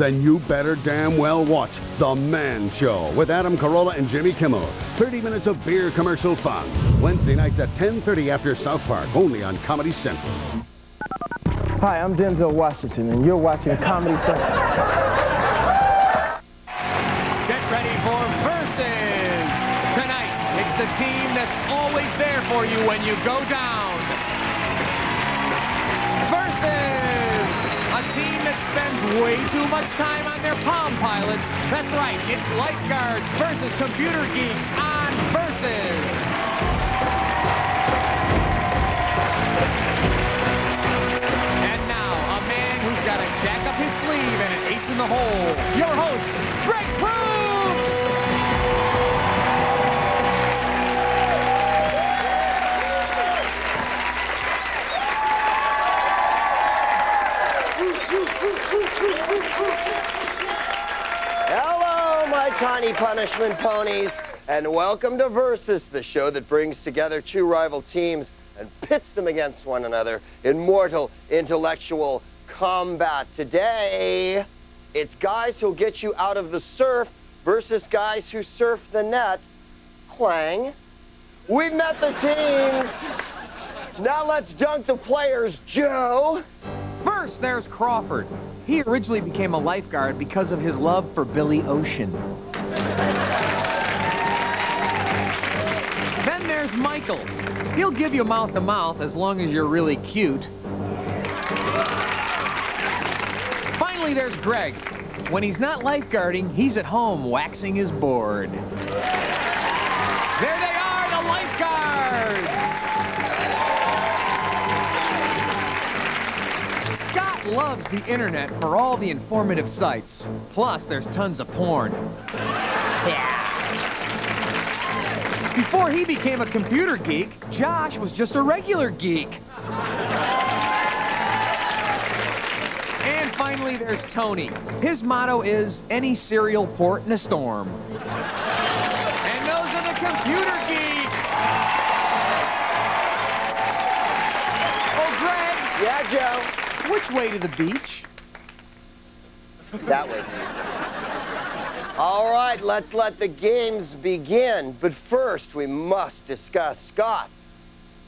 then you better damn well watch The Man Show with Adam Carolla and Jimmy Kimmel. 30 minutes of beer commercial fun. Wednesday nights at 10.30 after South Park, only on Comedy Central. Hi, I'm Denzel Washington, and you're watching Comedy Central. Get ready for Versus. Tonight, it's the team that's always there for you when you go down. Versus a team that spends way too much time on their Palm Pilots. That's right, it's lifeguards versus computer geeks on Versus. And now, a man who's got a jack up his sleeve and an ace in the hole. Your host, Greg Proops! Hello, my tiny punishment ponies, and welcome to Versus, the show that brings together two rival teams and pits them against one another in mortal intellectual combat. Today, it's guys who'll get you out of the surf versus guys who surf the net. Clang. We've met the teams. Now let's dunk the players, Joe. First, there's Crawford. He originally became a lifeguard because of his love for Billy Ocean. Then there's Michael. He'll give you mouth to mouth as long as you're really cute. Finally, there's Greg. When he's not lifeguarding, he's at home waxing his board. Loves the internet for all the informative sites. Plus, there's tons of porn. Yeah. Before he became a computer geek, Josh was just a regular geek. And finally, there's Tony. His motto is any cereal port in a storm. And those are the computer geeks. Oh, Greg, Yeah, Joe. Which way to the beach? That way. All right, let's let the games begin. But first, we must discuss Scott.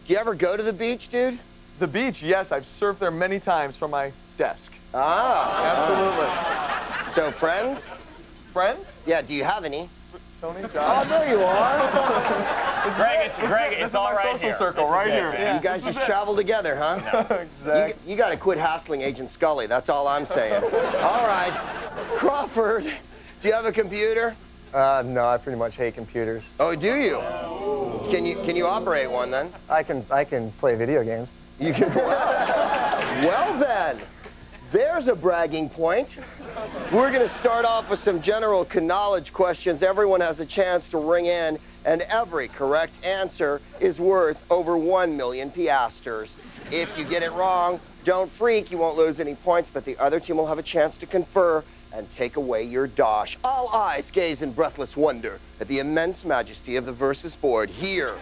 Do you ever go to the beach, dude? The beach, yes, I've surfed there many times from my desk. Ah. Absolutely. So, friends? Friends? Yeah, do you have any? Tony, Oh, there you are. Greg, it's Greg. It's is all my right social here. circle, This is right it. here. Yeah. You guys just travel together, huh? You, exactly. you got to quit hassling Agent Scully. That's all I'm saying. all right. Crawford, do you have a computer? Uh, no, I pretty much hate computers. Oh, do you? Can you can you operate one then? I can I can play video games. You can. well then, there's a bragging point. We're going to start off with some general knowledge questions. Everyone has a chance to ring in, and every correct answer is worth over 1 million piasters. If you get it wrong, don't freak. You won't lose any points, but the other team will have a chance to confer and take away your dosh. All eyes gaze in breathless wonder at the immense majesty of the versus board. Here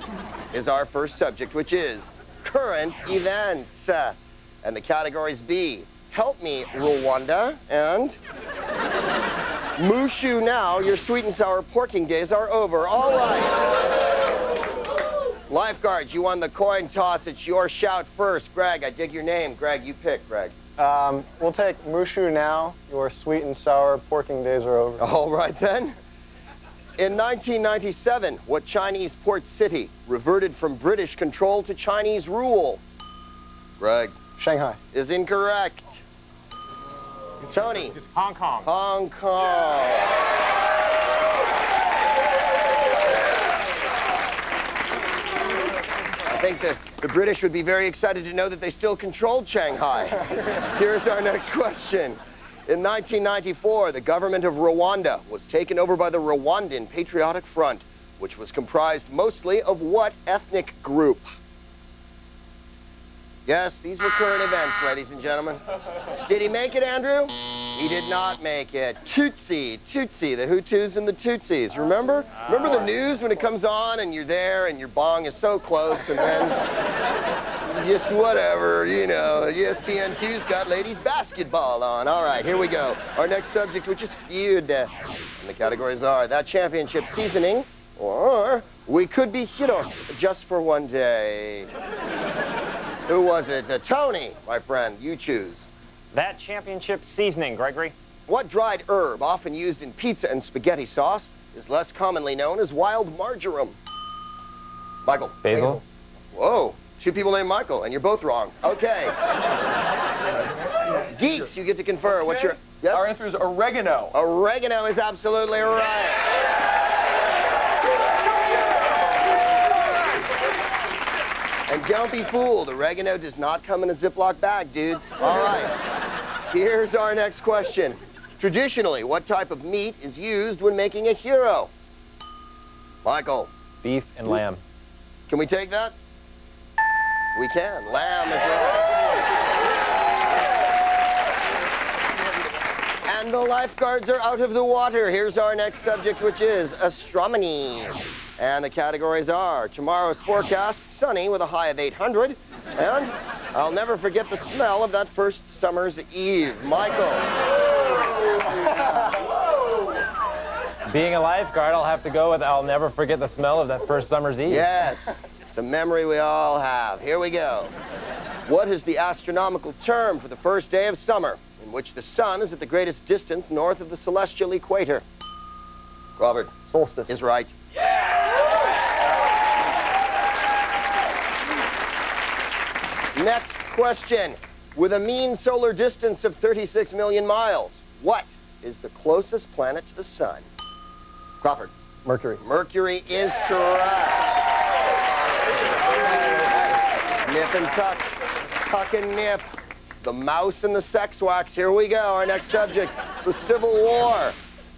is our first subject, which is current events. Uh, And the categories be Help Me Rwanda and Mushu Now. Your sweet and sour porking days are over. All right. Lifeguards, you won the coin toss. It's your shout first. Greg, I dig your name. Greg, you pick, Greg. Um, we'll take Mushu now. Your sweet and sour porking days are over. All right then. In 1997, what Chinese port city reverted from British control to Chinese rule? Greg Shanghai. is incorrect. Tony, Hong Kong. Hong Kong. I think the, the British would be very excited to know that they still controlled Shanghai. Here's our next question. In 1994, the government of Rwanda was taken over by the Rwandan Patriotic Front, which was comprised mostly of what ethnic group? Yes, these were current events, ladies and gentlemen. Did he make it, Andrew? He did not make it. Tootsie, Tootsie, the Hutus and the Tootsies. Remember? Remember the news when it comes on and you're there and your bong is so close and then just whatever, you know. E ESPN2's got ladies basketball on. All right, here we go. Our next subject, which is feud. Uh, and the categories are that championship seasoning, or we could be heroes just for one day. Who was it? Uh, Tony, my friend, you choose. That championship seasoning, Gregory. What dried herb, often used in pizza and spaghetti sauce, is less commonly known as wild marjoram? Michael. Basil. Whoa, two people named Michael, and you're both wrong. Okay. Geeks, you get to confer. What's your... Yes? Our answer is oregano. Oregano is absolutely right. And don't be fooled, oregano does not come in a Ziploc bag, dudes. All right. Here's our next question. Traditionally, what type of meat is used when making a hero? Michael, Beef and lamb. can we take that? We can. Lamb is right. And the lifeguards are out of the water. Here's our next subject, which is astronomy. And the categories are tomorrow's forecast, sunny with a high of 800. And I'll never forget the smell of that first summer's eve. Michael. Being a lifeguard, I'll have to go with I'll never forget the smell of that first summer's eve. Yes, it's a memory we all have. Here we go. What is the astronomical term for the first day of summer, in which the sun is at the greatest distance north of the celestial equator? Robert Solstice. is right. Next question. With a mean solar distance of 36 million miles, what is the closest planet to the sun? Crawford. Mercury. Mercury is correct. Nip and tuck. Tuck and nip. The mouse and the sex wax. Here we go. Our next subject, the Civil War.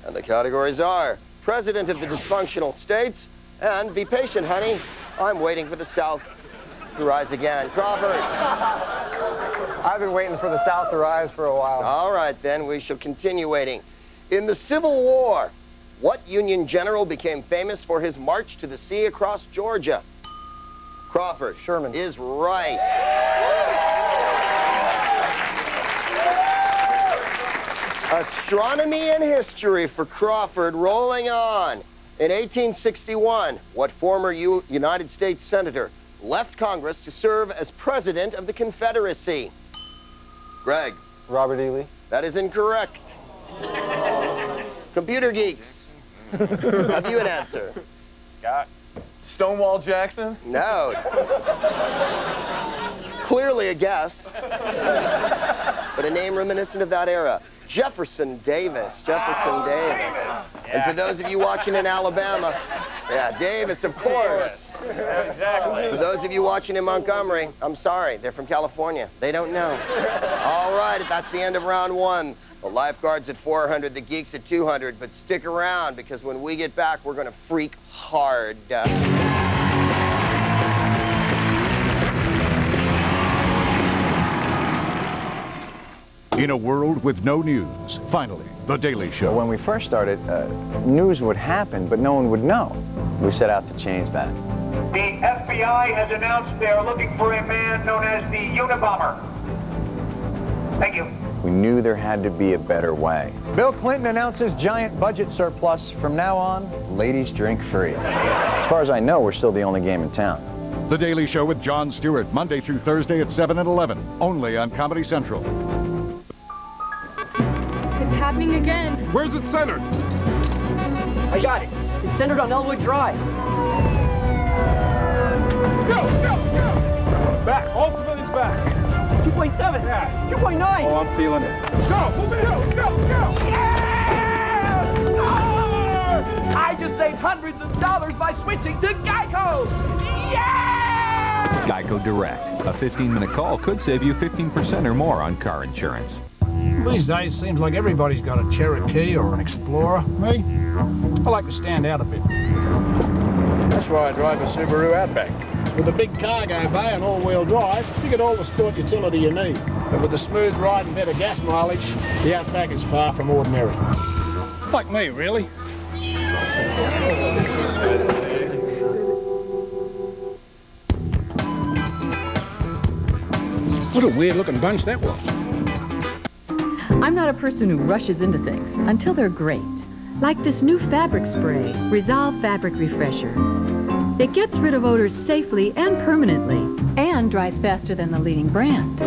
And the categories are President of the Dysfunctional States and Be Patient, honey. I'm waiting for the South to rise again. Crawford. I've been waiting for the South to rise for a while. All right, then, we shall continue waiting. In the Civil War, what Union general became famous for his march to the sea across Georgia? Crawford. Sherman. Is right. Astronomy and history for Crawford rolling on. In 1861, what former U United States Senator left Congress to serve as President of the Confederacy? Greg. Robert E. Lee. That is incorrect. Computer geeks. Have you an answer? Scott. Stonewall Jackson. No. Clearly a guess. But a name reminiscent of that era. Jefferson Davis. Jefferson oh, Davis. And for those of you watching in Alabama, yeah, Davis, of course. Exactly. For those of you watching in Montgomery, I'm sorry, they're from California. They don't know. All right, that's the end of round one. The lifeguards at 400, the geeks at 200, but stick around because when we get back, we're going to freak hard. In a world with no news, finally, The Daily Show. When we first started, uh, news would happen, but no one would know. We set out to change that. The FBI has announced they are looking for a man known as the Unabomber. Thank you. We knew there had to be a better way. Bill Clinton announces giant budget surplus. From now on, Ladies drink free. As far as I know, we're still the only game in town. The Daily Show with Jon Stewart, Monday through Thursday at 7 and 11, only on Comedy Central. It's happening again. Where's it centered? I got it. It's centered on Elwood Drive. Go, go, go! Back, all civilians back. 2.7. Yeah. 2.9. Oh, I'm feeling it. Go, move the hill, go, go! Ah! I just saved hundreds of dollars by switching to Geico. Yeah! Geico Direct. A 15-minute call could save you 15% or more on car insurance. These days, seems like everybody's got a Cherokee or an Explorer. Me, I like to stand out a bit. That's why I drive a Subaru Outback. With a big cargo bay and all-wheel drive, you get all the sport utility you need. But with the smooth ride and better gas mileage, the Outback is far from ordinary. Like me, really. What a weird looking bunch that was. I'm not a person who rushes into things until they're great. Like this new fabric spray, Resolve Fabric Refresher. It gets rid of odors safely and permanently, and dries faster than the leading brand.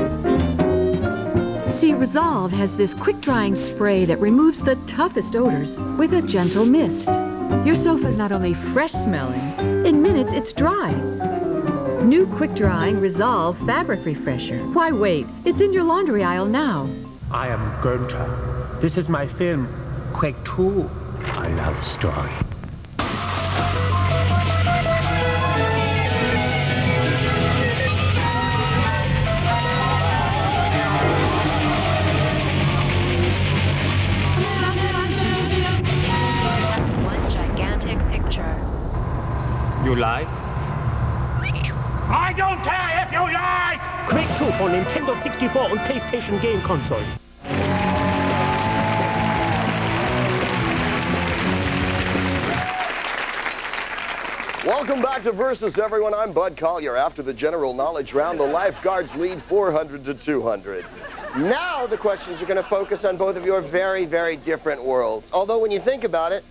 See, Resolve has this quick-drying spray that removes the toughest odors with a gentle mist. Your sofa's not only fresh-smelling, in minutes it's dry. New quick-drying Resolve Fabric Refresher. Why wait? It's in your laundry aisle now. I am Gunther. This is my film, Quake 2. I love story. You like? I don't care if you like! Quake 2 for Nintendo 64 und PlayStation Game Console. Welcome back to Versus, everyone. I'm Bud Collyer. After the general knowledge round, the lifeguards lead 400 to 200. Now the questions are going to focus on both of your very, very different worlds. Although when you think about it,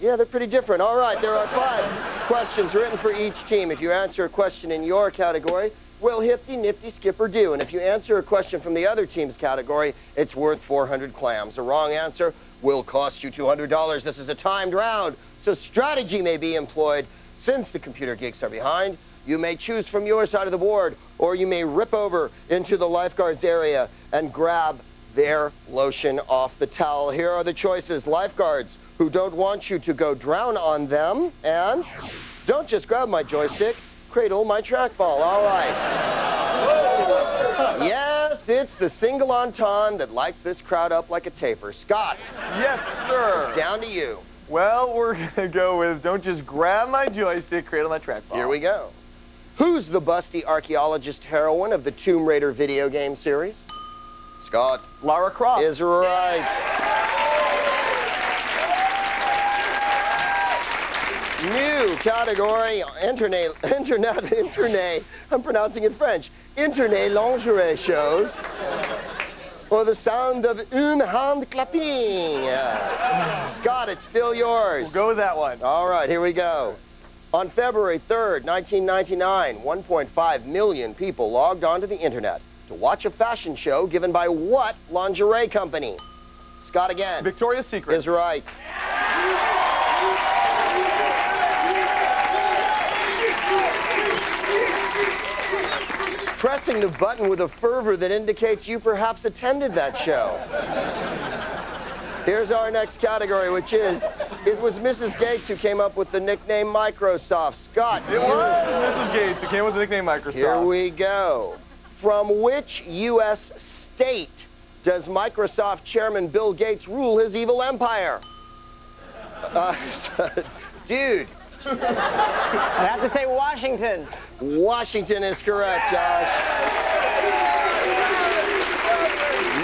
yeah, they're pretty different. All right, there are five questions written for each team. If you answer a question in your category, we'll nifty nifty skip or do. And if you answer a question from the other team's category, it's worth 400 clams. A wrong answer will cost you $200. This is a timed round, so strategy may be employed. Since the computer geeks are behind, you may choose from your side of the board, or you may rip over into the lifeguards area and grab their lotion off the towel. Here are the choices. Lifeguards who don't want you to go drown on them, and don't just grab my joystick, cradle my trackball. All right. Yes, it's the single entendre that lights this crowd up like a taper. Scott. Yes, sir. It's down to you. Well, we're going to go with don't just grab my joystick, cradle my trackball. Here we go. Who's the busty archaeologist heroine of the Tomb Raider video game series? Scott. Lara Croft. Is right. New category, internet, internet, internet, I'm pronouncing it French, internet lingerie shows, or the sound of une hand clapping. Scott, it's still yours. We'll go with that one. All right, here we go. On February 3rd, 1999, 1.5 million people logged onto the internet to watch a fashion show given by what lingerie company? Scott again. Victoria's Secret. Is right. Pressing the button with a fervor that indicates you perhaps attended that show. Here's our next category, which is, it was Mrs. Gates who came up with the nickname Microsoft. Scott. It was Mrs. Gates who came up with the nickname Microsoft. Here we go. From which U.S. state does Microsoft chairman Bill Gates rule his evil empire? Uh, dude. I have to say Washington. Washington is correct, Josh.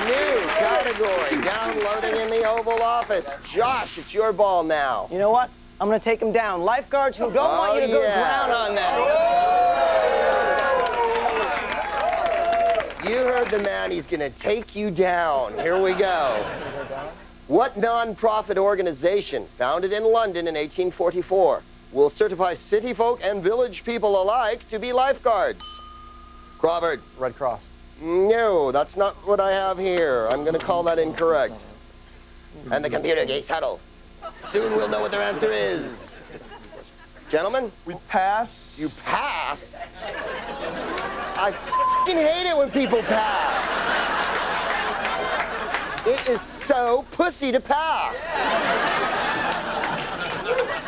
New category, downloading in the Oval Office. Josh, it's your ball now. You know what? I'm going to take him down. Lifeguards who don't want you to go Oh, yeah. drown on them. You heard the man. He's going to take you down. Here we go. What non-profit organization, founded in London in 1844, will certify city folk and village people alike to be lifeguards? Crawford. Red Cross. No, that's not what I have here. I'm going to call that incorrect. And the computer geeks huddle. Soon we'll know what their answer is. Gentlemen? We pass. You pass? I f***ing hate it when people pass. It is so pussy to pass.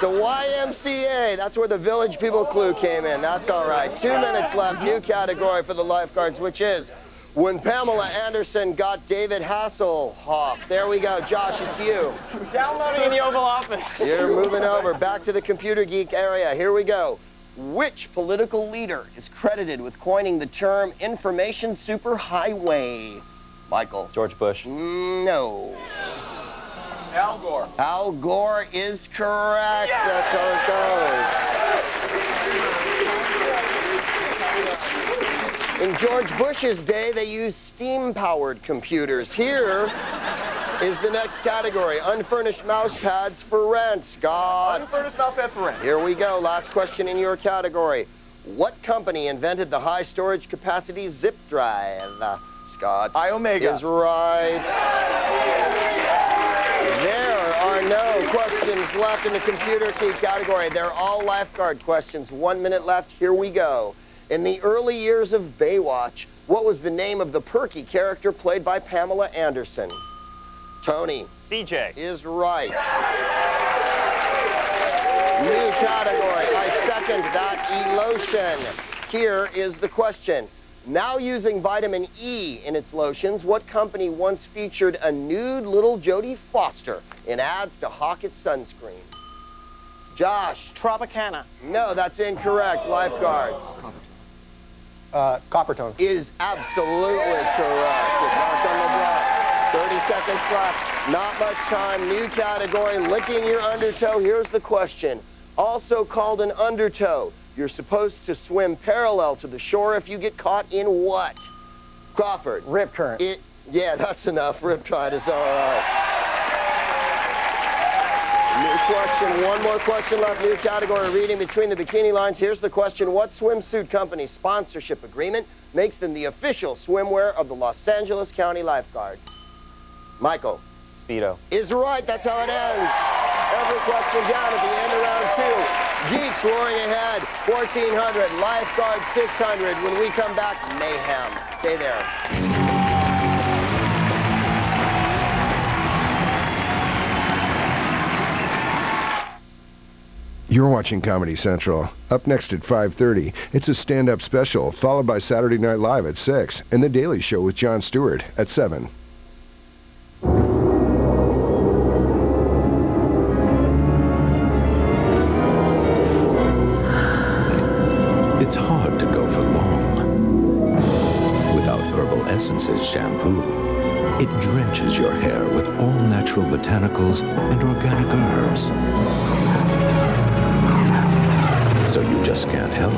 It's the YMCA. That's where the village people clue came in. That's all right. Two minutes left. New category for the lifeguards, which is when Pamela Anderson got David Hasselhoff. There we go. Josh, it's you. Downloading in the Oval Office. You're moving over. Back to the computer geek area. Here we go. Which political leader is credited with coining the term information superhighway? Michael. George Bush. No. Al Gore. Al Gore is correct. That's how it goes. In George Bush's day, they used steam-powered computers. Here is the next category, unfurnished mouse pads for rent. Scott. Unfurnished mouse pads for rent. Here we go. Last question in your category. What company invented the high storage capacity zip drive? Uh, Scott. Iomega. Is right. Questions left in the computer key category. They're all lifeguard questions. One minute left. Here we go. In the early years of Baywatch, what was the name of the perky character played by Pamela Anderson? Tony. CJ. Is right. New category. I second that E-lotion. Here is the question. Now using vitamin E in its lotions, what company once featured a nude little Jodie Foster in ads to hawk its sunscreen? Josh. Tropicana. No, that's incorrect. Lifeguards. Uh, Coppertone. Is absolutely correct. Good knock on the block. 30 seconds left. Not much time. New category, licking your undertow. Here's the question. Also called an undertow. You're supposed to swim parallel to the shore if you get caught in what? Crawford. Rip current. It, yeah, that's enough. Riptide is all right. New question. One more question left. New category. Reading between the bikini lines. Here's the question. What swimsuit company sponsorship agreement makes them the official swimwear of the Los Angeles County Lifeguards? Michael. Speedo. Is right. That's how it ends. Every question down at the end of round two. Geeks roaring ahead. 1400. Lifeguard 600. When we come back, mayhem. Stay there. You're watching Comedy Central. Up next at 5.30, it's a stand-up special, followed by Saturday Night Live at 6, and The Daily Show with Jon Stewart at 7. Botanicals and organic herbs. So you just can't help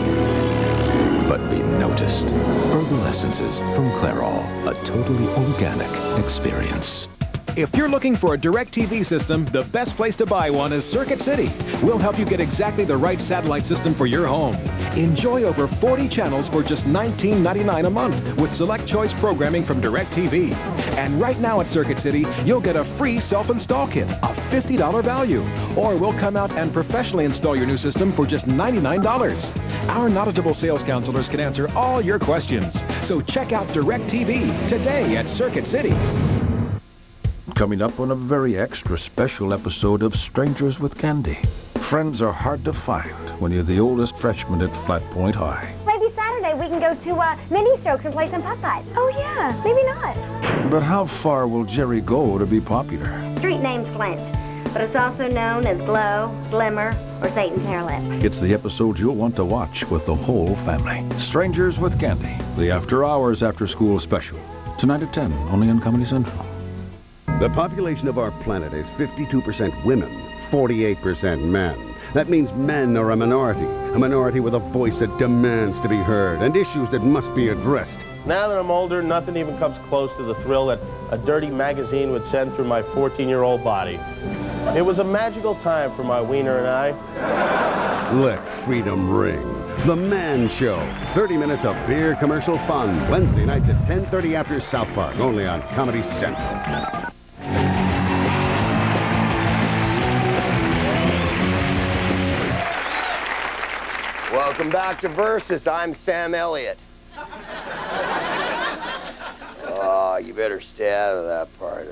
but be noticed. Herbal Essences from Clairol, a totally organic experience. If you're looking for a DirecTV system, the best place to buy one is Circuit City. We'll help you get exactly the right satellite system for your home. Enjoy over 40 channels for just $19.99 a month with select choice programming from DirecTV. And right now at Circuit City, you'll get a free self-install kit, a $50 value. Or we'll come out and professionally install your new system for just $99. Our knowledgeable sales counselors can answer all your questions. So check out DirecTV today at Circuit City. Coming up on a very extra special episode of Strangers with Candy. Friends are hard to find when you're the oldest freshman at Flat Point High. Maybe Saturday we can go to uh, Mini Strokes and play some putt-putt. Oh, yeah. Maybe not. But how far will Jerry go to be popular? Street name's Flint, but it's also known as Glow, Glimmer, or Satan's hair lip. It's the episode you'll want to watch with the whole family. Strangers with Candy, the after hours after school special. Tonight at 10, only on Comedy Central. The population of our planet is 52% women, 48% men. That means men are a minority, a minority with a voice that demands to be heard and issues that must be addressed. Now that I'm older, nothing even comes close to the thrill that a dirty magazine would send through my 14-year-old body. It was a magical time for my wiener and I. Let freedom ring. The Man Show. 30 minutes of beer commercial fun. Wednesday nights at 10.30 after South Park. Only on Comedy Central. Welcome back to Versus. I'm Sam Elliott. Oh, you better stay out of that part.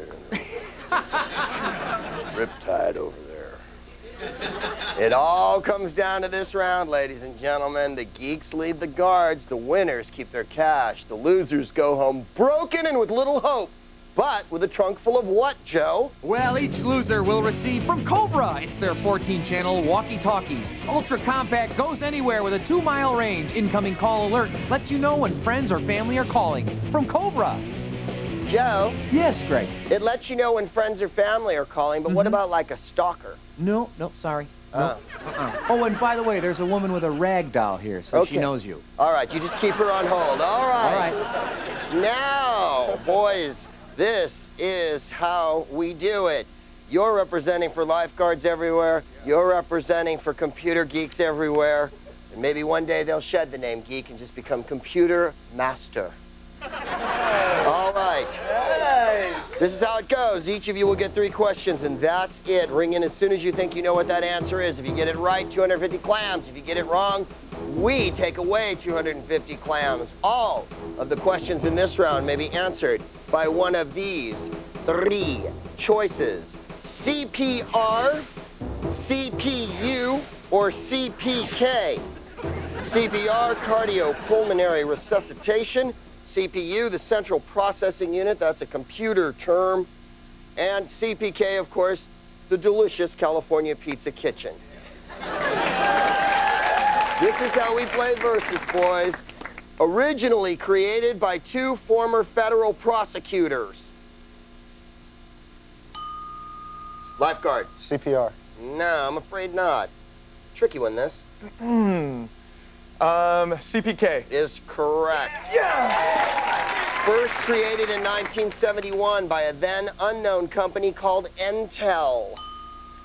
Riptide over there. It all comes down to this round, ladies and gentlemen. The geeks lead the guards. The winners keep their cash. The losers go home broken and with little hope. But with a trunk full of what, Joe? Well, each loser will receive from Cobra. It's their 14-channel walkie-talkies. Ultra compact, goes anywhere with a two-mile range. Incoming call alert lets you know when friends or family are calling. From Cobra. Joe. Yes, Greg. It lets you know when friends or family are calling, but what about like a stalker? No, no, sorry. No. Uh. Uh-uh. Oh, and by the way, there's a woman with a rag doll here, so she knows you. All right, you just keep her on hold. All right. All Now, boys, this is how we do it. You're representing for lifeguards everywhere. You're representing for computer geeks everywhere. And maybe one day they'll shed the name geek and just become computer master. All right. This is how it goes. Each of you will get three questions, and that's it. Ring in as soon as you think you know what that answer is. If you get it right, 250 clams. If you get it wrong, we take away 250 clams. All of the questions in this round may be answered by one of these three choices. CPR, CPU, or CPK. CPR, cardiopulmonary resuscitation. CPU, the central processing unit, that's a computer term. And CPK, of course, the delicious California Pizza Kitchen. This is how we play Versus, boys. Originally created by two former federal prosecutors. Lifeguard. CPR. No, I'm afraid not. Tricky one, this. Um, CPK. Is correct. Yeah! First created in 1971 by a then unknown company called Intel.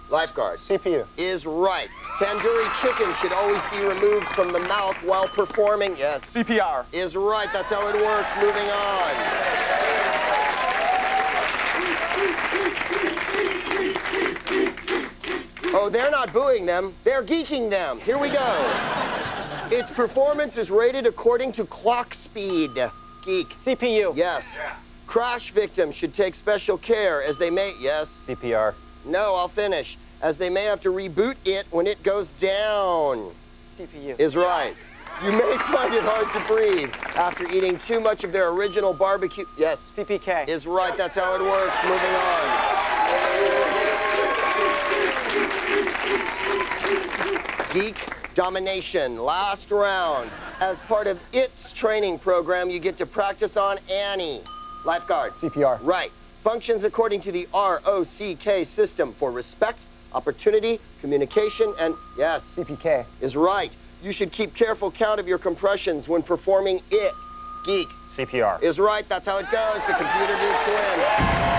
Lifeguard. CPU. Is right. Tandoori chicken should always be removed from the mouth while performing. Yes. CPR. Is right. That's how it works. Moving on. Oh, they're not booing them. They're geeking them. Here we go. Its performance is rated according to clock speed. Geek. CPU. Yes. Crash victims should take special care as they may. Yes. CPR. No, I'll finish. As they may have to reboot it when it goes down. CPU. Is right. You may find it hard to breathe after eating too much of their original barbecue. Yes. CPK. Is right. That's how it works. Moving on. Geek domination. Last round. As part of its training program, you get to practice on Annie. Lifeguard. CPR. Right. Functions according to the ROCK system for respect, opportunity, communication, and yes. CPK. Is right. You should keep careful count of your compressions when performing it. Geek. CPR. Is right. That's how it goes. The computer geeks win.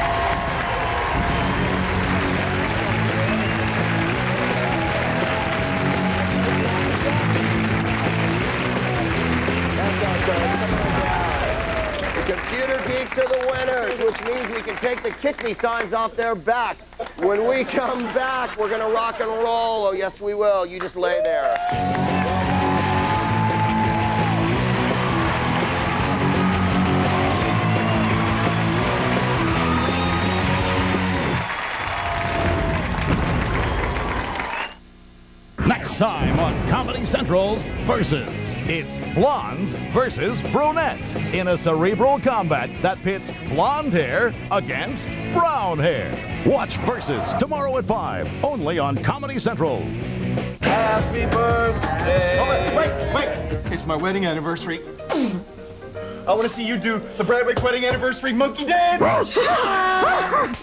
Are the winners, which means we can take the kick me signs off their back. When we come back, we're going to rock and roll. Oh, yes, we will. You just lay there. Next time on Comedy Central's Versus. It's blondes versus brunettes in a cerebral combat that pits blonde hair against brown hair. Watch Versus tomorrow at 5, only on Comedy Central. Happy birthday. Oh, wait, wait, wait. It's my wedding anniversary. I want to see you do the Bradwick wedding anniversary monkey dance.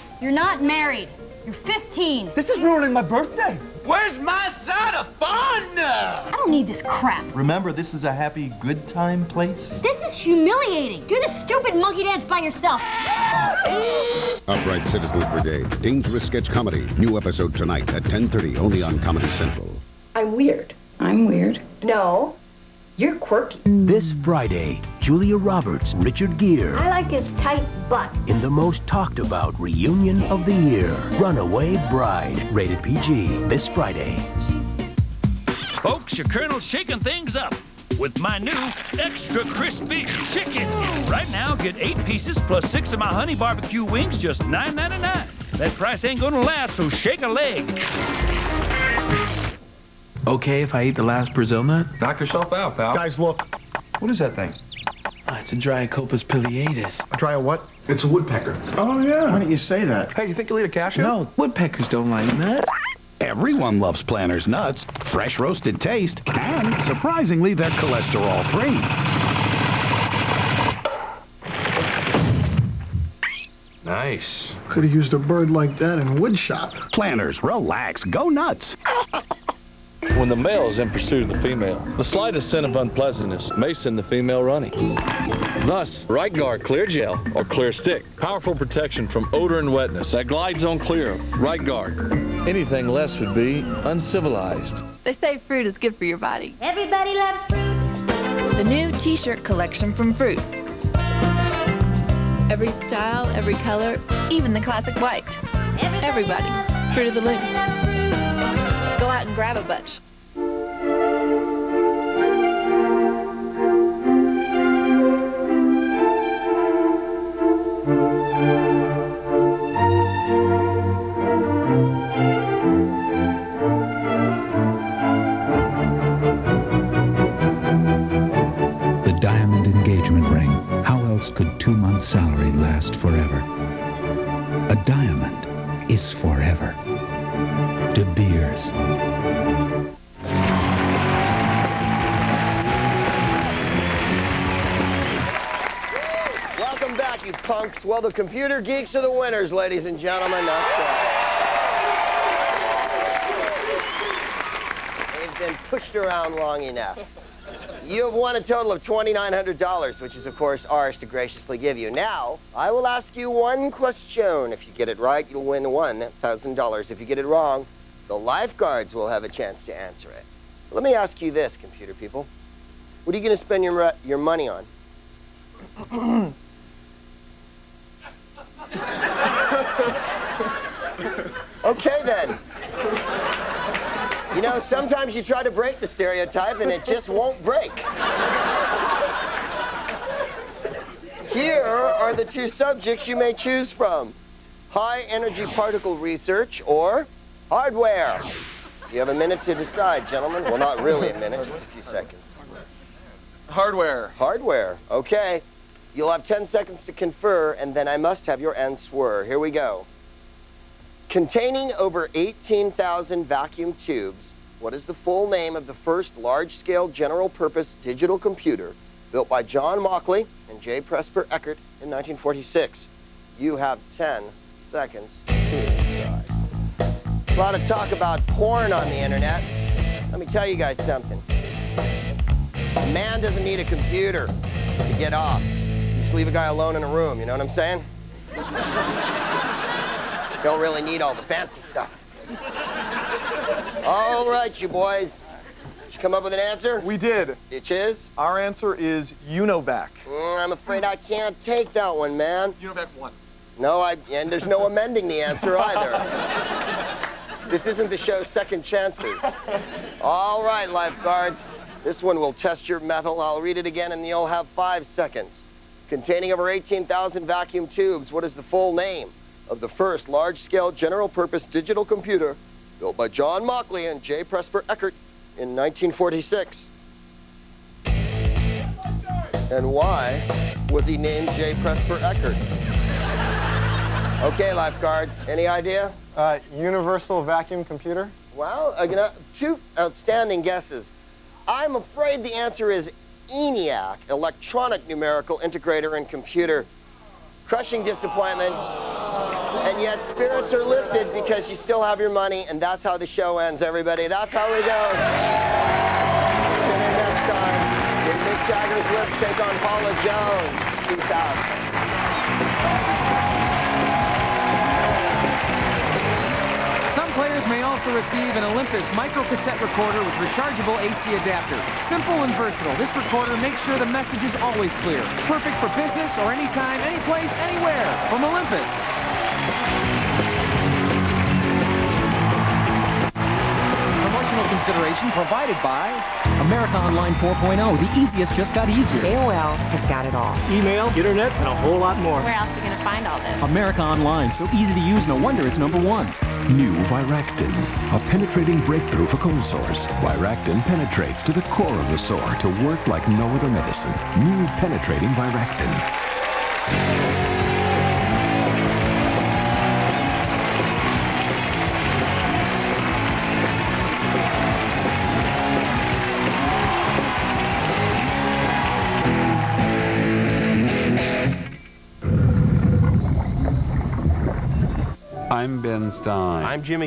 You're not married. You're 15. This is ruining my birthday. Where's my side of fun? I don't need this crap. Remember, this is a happy, good time place. This is humiliating. Do the stupid monkey dance by yourself. Upright Citizens Brigade. Dangerous sketch comedy. New episode tonight at 10.30 only on Comedy Central. I'm weird. I'm weird. No, you're quirky. This Friday, Julia Roberts, Richard Gere, I like his tight butt. in the most talked about reunion of the year, Runaway Bride, rated PG, this Friday. Folks, your Colonel's shaking things up with my new extra crispy chicken. Right now, get eight pieces plus six of my honey barbecue wings, just $9.99. That price ain't gonna last, so shake a leg. Okay if I eat the last Brazil nut? Knock yourself out, pal. Guys, look. What is that thing? Oh, it's a Dryocopus pileatus. A dry what? It's a woodpecker. Oh, yeah. Why didn't you say that? Hey, you think you'll eat a cashew? No, woodpeckers don't like nuts. Everyone loves Planters nuts. Fresh roasted taste. And surprisingly, they're cholesterol free. Nice. Could have used a bird like that in woodshop. Planters, relax. Go nuts. When the male is in pursuit of the female, the slightest scent of unpleasantness may send the female running. Thus, Right Guard Clear Gel or Clear Stick, powerful protection from odor and wetness that glides on clear. Right Guard. Anything less would be uncivilized. They say fruit is good for your body. Everybody loves fruit. The new t-shirt collection from Fruit. Every style, every color, even the classic white. Everybody. Fruit of the Loom. Go out and grab a bunch. The diamond engagement ring. How else could two months' salary last forever? De Beers. Welcome back, you punks. Well, the computer geeks are the winners, ladies and gentlemen. That's right. They've been pushed around long enough. You have won a total of $2,900, which is, of course, ours to graciously give you. Now, I will ask you one question. If you get it right, you'll win $1,000. If you get it wrong, the lifeguards will have a chance to answer it. Let me ask you this, computer people. What are you going to spend your, your money on? okay, then. You know, sometimes you try to break the stereotype and it just won't break. Here are the two subjects you may choose from. High energy particle research or hardware. You have a minute to decide, gentlemen. Well, not really a minute, just a few seconds. Hardware. Hardware. Okay. You'll have 10 seconds to confer, and then I must have your answer. Here we go. Containing over 18,000 vacuum tubes, what is the full name of the first large-scale general-purpose digital computer built by John Mauchly and J. Presper Eckert in 1946? You have 10 seconds to decide. A lot of talk about porn on the internet. Let me tell you guys something. A man doesn't need a computer to get off. You just leave a guy alone in a room, you know what I'm saying? Don't really need all the fancy stuff. All right, you boys. Did you come up with an answer? We did. Which is? Our answer is UNIVAC. Mm, I'm afraid I can't take that one, man. UNIVAC 1. No, I, and there's no amending the answer either. This isn't the show Second Chances. All right, lifeguards. This one will test your metal. I'll read it again and you'll have five seconds. Containing over 18,000 vacuum tubes, what is the full name of the first large-scale general-purpose digital computer built by John Mauchly and J. Presper Eckert in 1946? And why was he named J. Presper Eckert? Okay, lifeguards, any idea? Uh, universal vacuum computer? Well, uh, you know, two outstanding guesses. I'm afraid the answer is ENIAC, Electronic Numerical Integrator and Computer. Crushing disappointment. And yet spirits are lifted because you still have your money, and that's how the show ends, everybody. That's how we go. Tune in next time Mick Jagger's lips take on Paula Jones. Peace out. May also receive an Olympus microcassette recorder with rechargeable AC adapter. Simple and versatile, this recorder makes sure the message is always clear. Perfect for business or anytime, anyplace, anywhere. From Olympus. Promotional consideration provided by America Online 4.0, the easiest just got easier. AOL has got it all. Email, internet, and a whole lot more. Where else are you going to find all this? America Online, so easy to use, no wonder it's number one. New Viractin, a penetrating breakthrough for cold sores. Viractin penetrates to the core of the sore to work like no other medicine. New penetrating Viractin. I'm I'm Jimmy